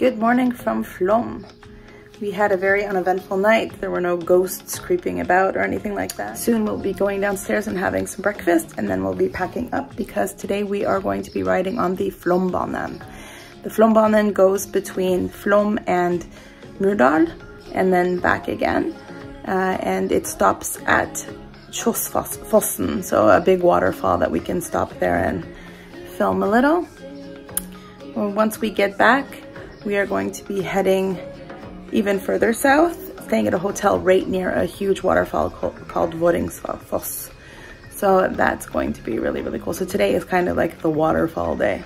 Good morning from Flåm. We had a very uneventful night. There were no ghosts creeping about or anything like that. Soon we'll be going downstairs and having some breakfast and then we'll be packing up because today we are going to be riding on the Flåmbanen. The Flåmbanen goes between Flåm and Myrdal and then back again. Uh, and it stops at Kjosfossen, so a big waterfall that we can stop there and film a little. Well, once we get back, we are going to be heading even further south, staying at a hotel right near a huge waterfall called, called Vøringsfoss. So that's going to be really, really cool. So today is kind of like the waterfall day.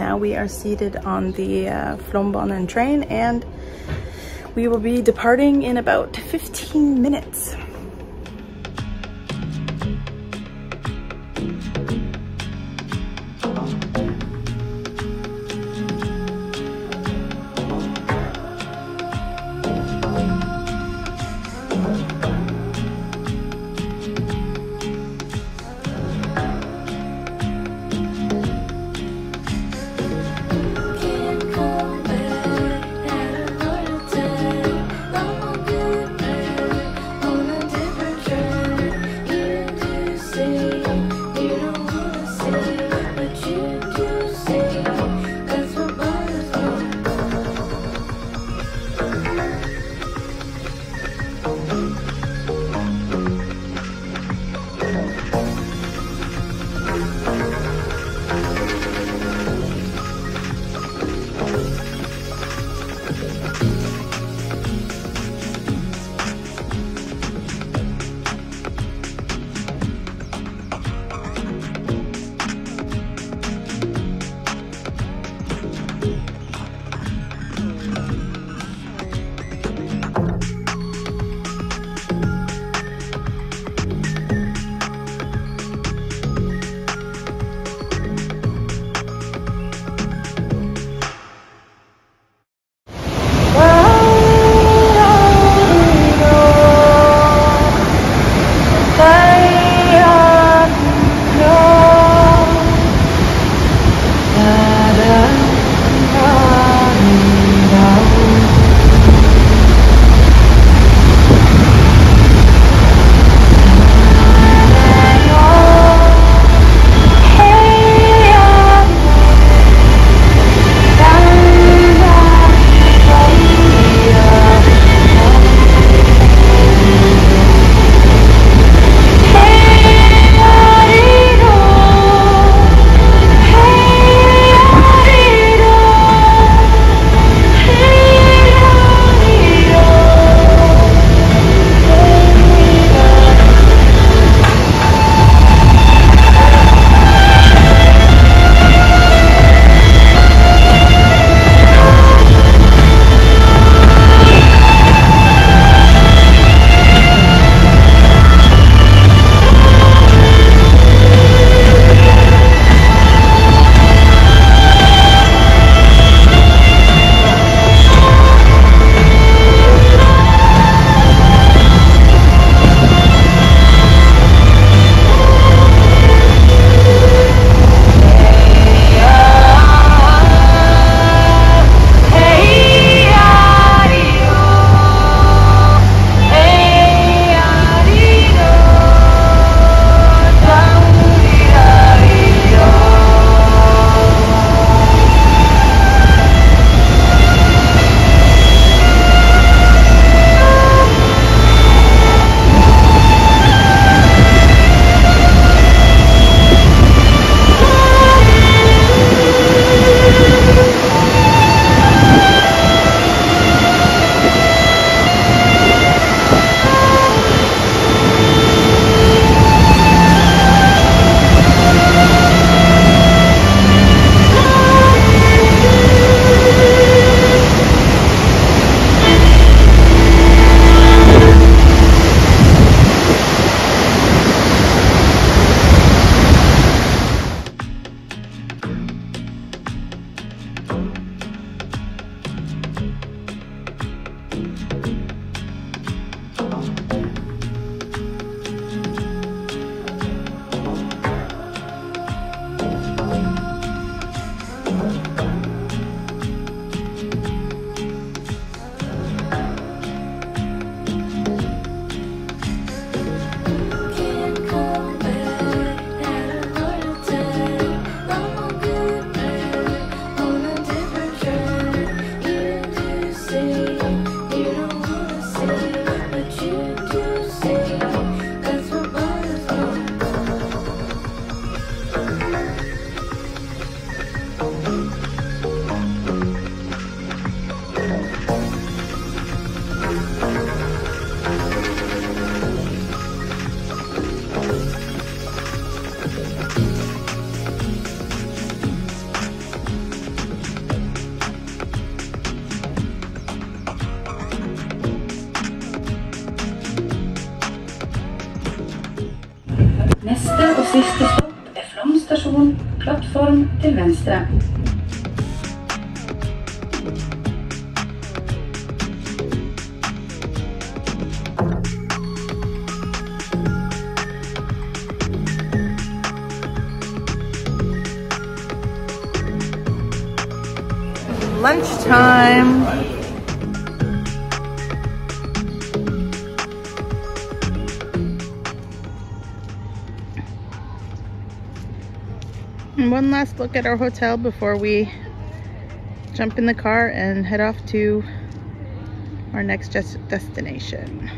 now we are seated on the uh, train and we will be departing in about 15 minutes. Thank venstre. Lunchtime. One last look at our hotel before we jump in the car and head off to our next destination.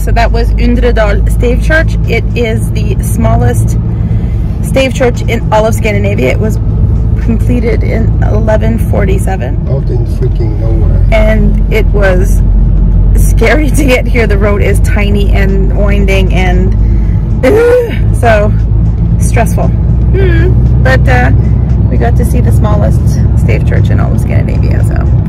Okay, so that was Undredal Stave Church. It is the smallest stave church in all of Scandinavia. It was completed in 1147. Out in freaking nowhere. And it was scary to get here. The road is tiny and winding and uh, so stressful. Hmm. But uh, we got to see the smallest stave church in all of Scandinavia, so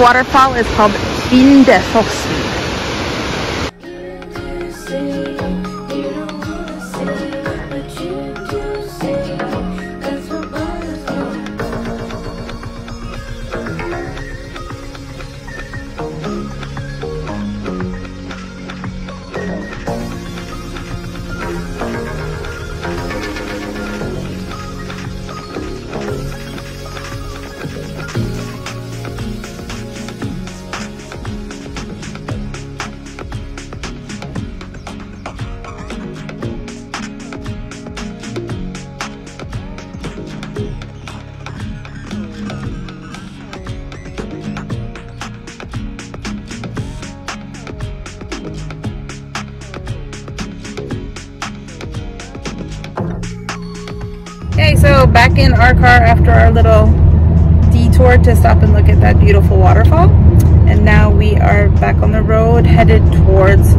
waterfall is called so back in our car after our little detour to stop and look at that beautiful waterfall. And now we are back on the road headed towards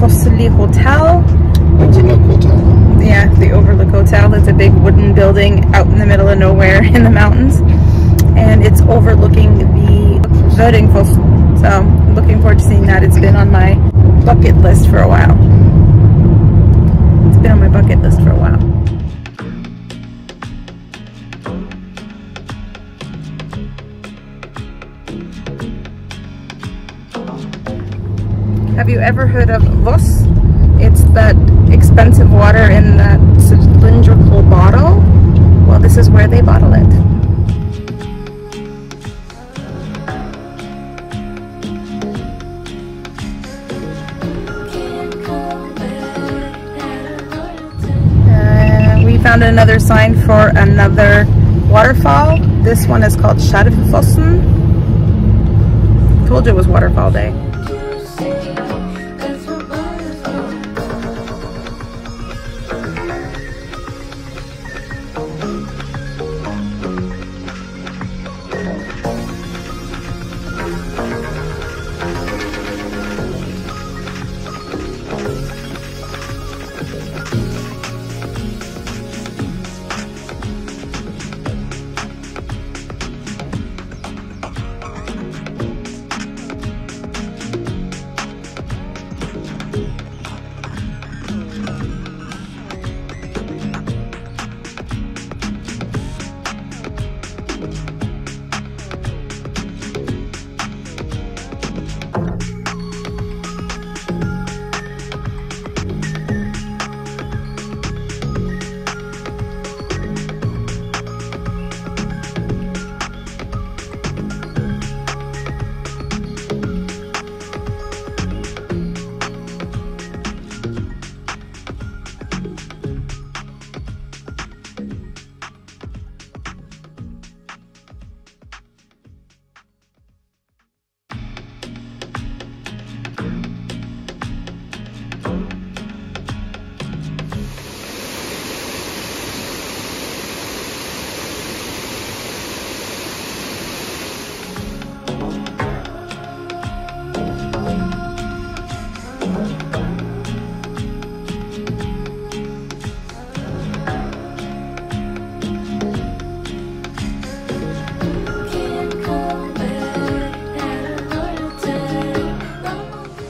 Fossli Hotel. Overlook Hotel. Yeah, the Overlook Hotel. It's a big wooden building out in the middle of nowhere in the mountains. And it's overlooking the Vöringfoss. So I'm looking forward to seeing that. It's been on my bucket list for a while. It's been on my bucket list for a while. Have you ever heard of Voss? It's that expensive water in that cylindrical bottle. Well, this is where they bottle it. Uh, we found another sign for another waterfall. This one is called Skjervefossen. Told you it was waterfall day.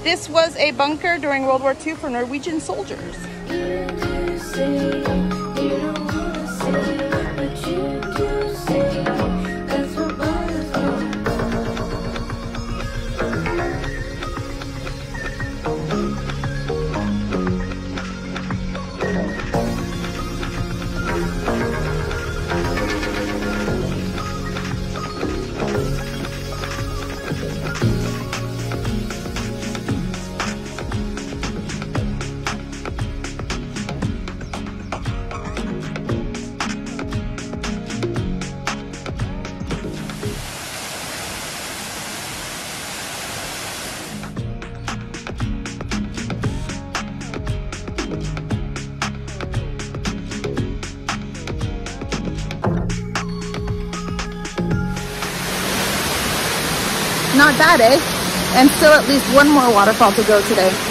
This was a bunker during World War II for Norwegian soldiers. Not bad, eh? And still at least one more waterfall to go today.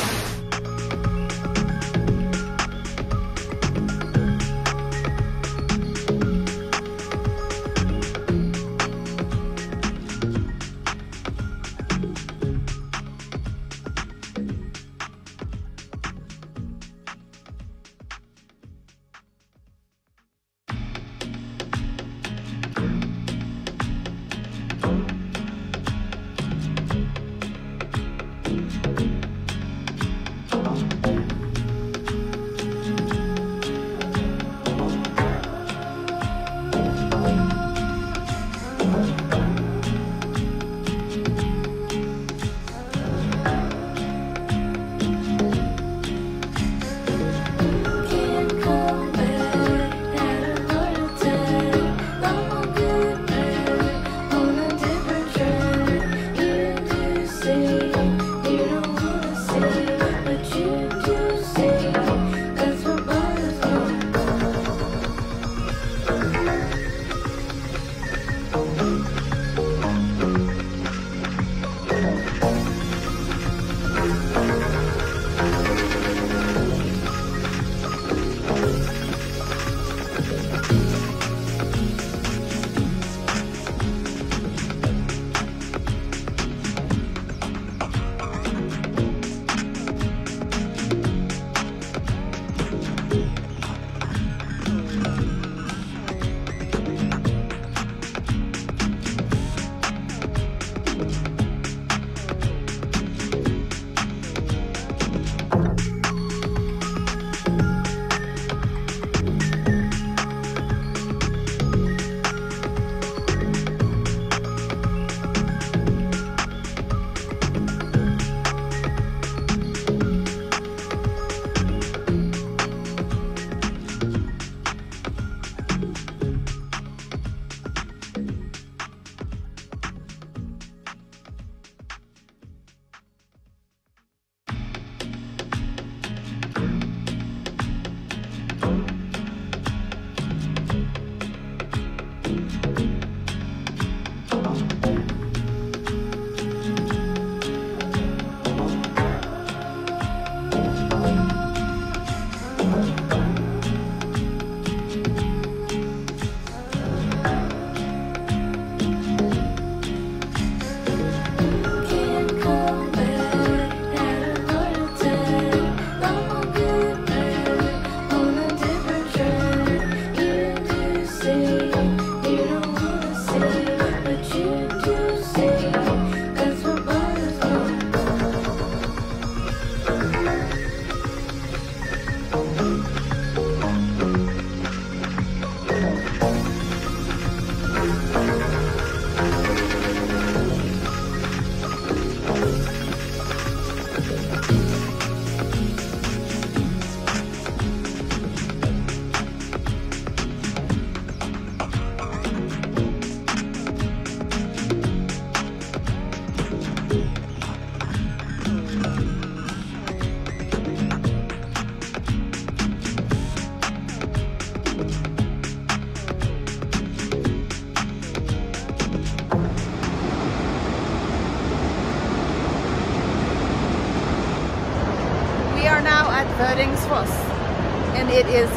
It is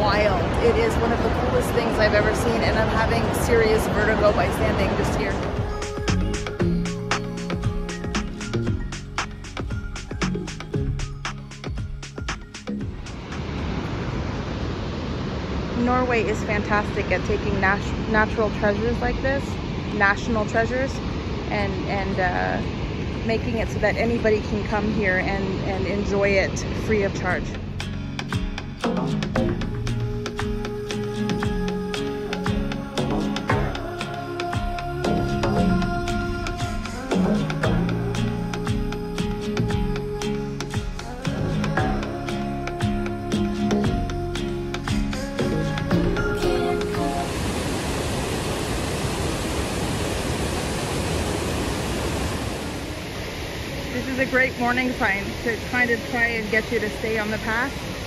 wild. It is one of the coolest things I've ever seen and I'm having serious vertigo by standing just here. Norway is fantastic at taking nat- natural treasures like this, national treasures, and and uh, making it so that anybody can come here and, and enjoy it free of charge. This is a great morning sign to kind of try and get you to stay on the path.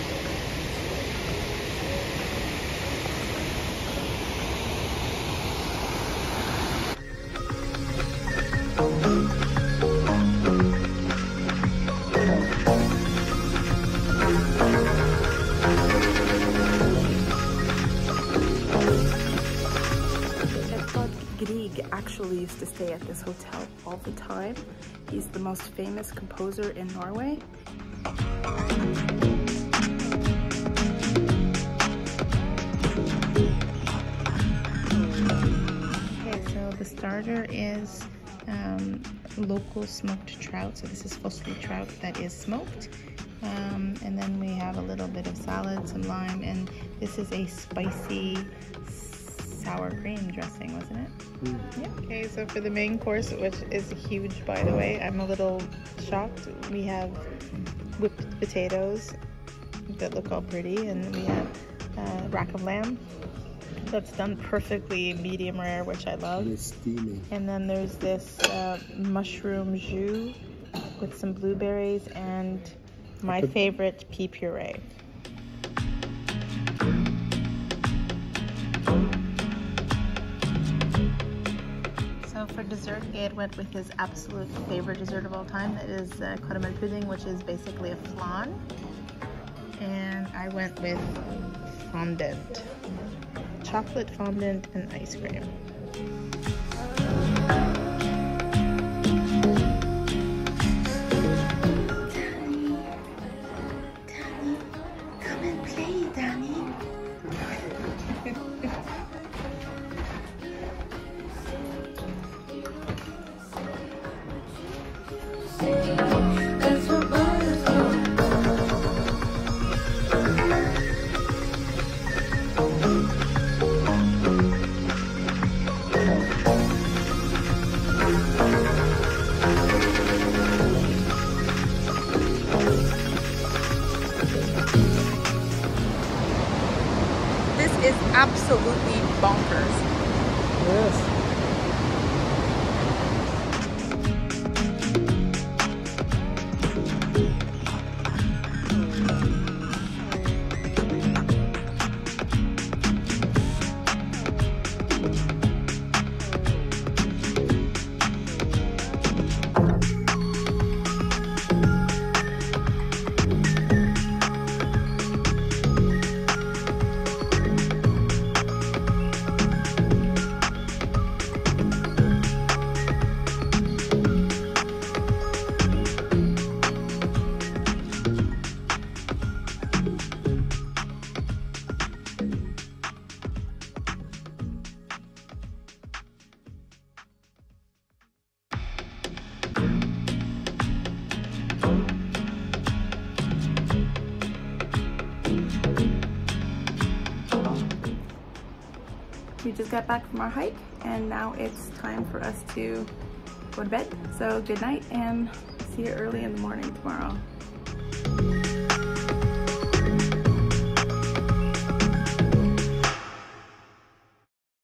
Stay at this hotel all the time. He's the most famous composer in Norway. Okay, so the starter is um, local smoked trout. So this is Fossli trout that is smoked. Um, and then we have a little bit of salad, some lime, and this is a spicy sour cream dressing, wasn't it? Yeah. Okay, so for the main course, which is huge by the way, I'm a little shocked. We have whipped potatoes that look all pretty, and we have uh, rack of lamb that's done perfectly medium rare, which I love. And it's steaming. And then there's this uh, mushroom jus with some blueberries and my favorite pea puree. For dessert, Geir went with his absolute favorite dessert of all time. That is uh, caramel pudding, which is basically a flan. And I went with fondant, chocolate fondant and ice cream. Absolutely bonkers. Yes. Got back from our hike and now it's time for us to go to bed. So good night and see you early in the morning tomorrow.